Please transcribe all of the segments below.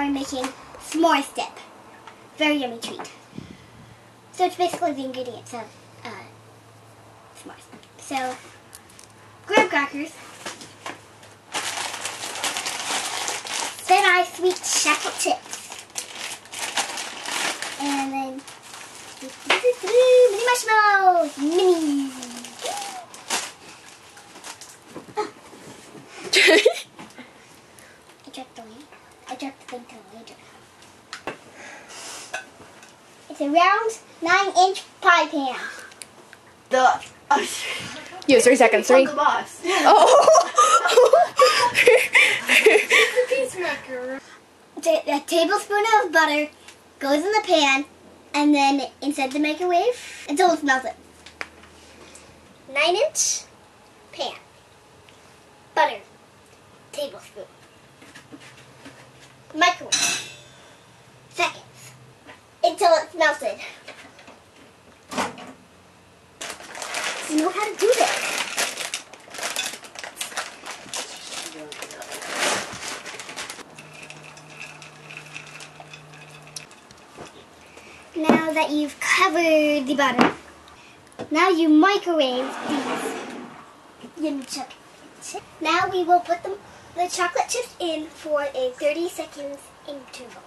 are making s'mores dip. Very yummy treat. So it's basically the ingredients of uh, s'mores. So, graham crackers, Then I sweet chocolate chips, and then mini marshmallows, mini. I dropped the lid. I dropped the thing to the lid. It's a round nine-inch pie pan. The. Uh, You have three seconds. Three. Uncle Boss. Oh. Peacemaker. Ta- a tablespoon of butter goes in the pan and then inside the microwave until it's melted. Nine inch pan. Butter. Tablespoon. Microwave. Seconds. Until it's melted. You know how to do this. That you've covered the butter, now you microwave these yummy chocolate chips. Now we will put them, the chocolate chips in for a 30 seconds interval.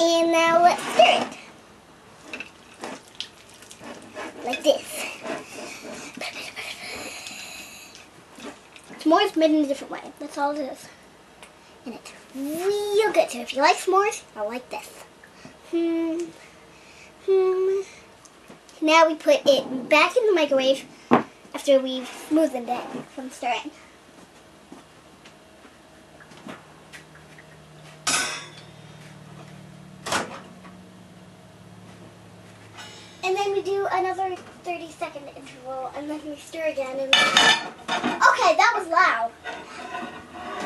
And now let's stir it. Like this. S'mores made in a different way. That's all it is. And it's real good. So if you like s'mores, I like this. Hmm. Hmm. Now we put it back in the microwave after we've smoothened it from stirring. And then we do another 30 second interval and then we stir again and Okay, that was loud.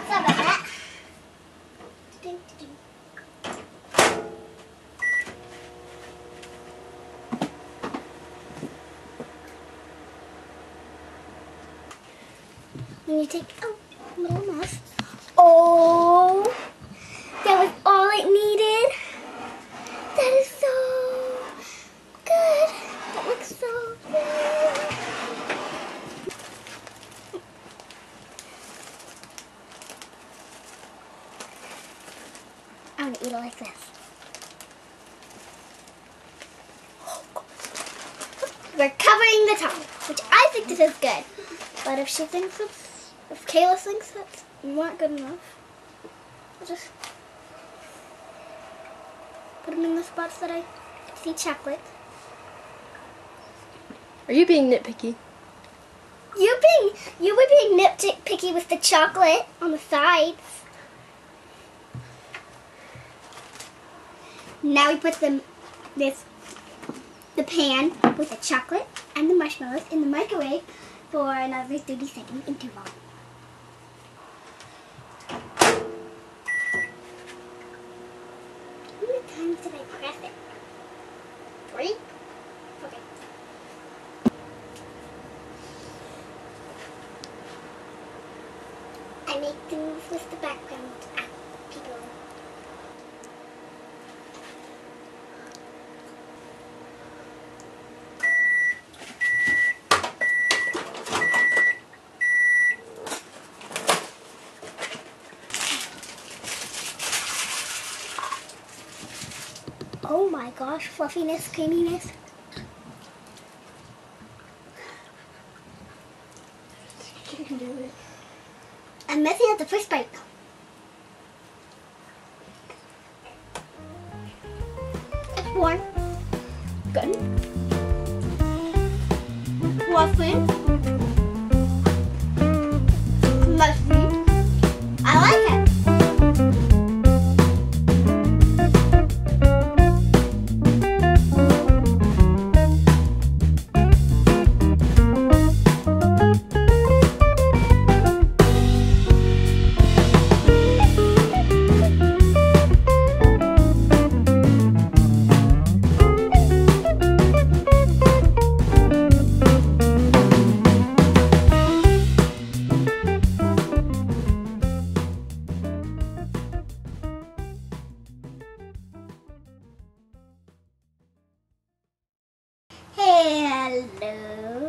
Sorry about that. Ding. You take oh little mess. Oh that was all it needed. That is so good. That looks so good. I'm gonna eat it like this. We're covering the top, which I think this is good. But if she thinks it's, if Kayla thinks it's not good enough, I'll just put them in the spots that I see chocolate. Are you being nitpicky? You being you were being nitpicky with the chocolate on the sides. Now we put them this the pan with the chocolate and the marshmallows in the microwave for another 30 second interval. How many times did I press it? Three? Okay. I make things with the background at people. Oh my gosh, fluffiness, creaminess. You can do it. I'm messing up the first bite. It's warm. Good. Fluffy. Hello.